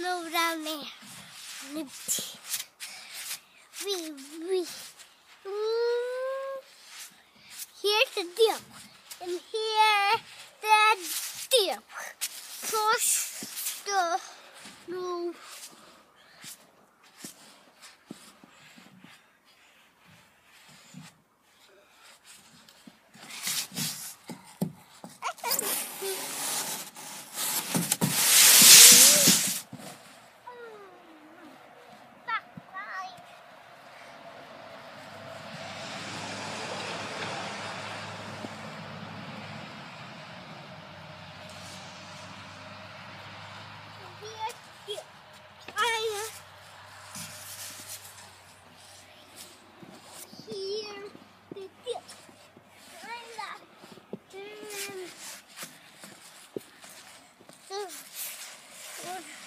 no down there. We, we. Mm, Here's the deal. And here the deal. Push the, the one.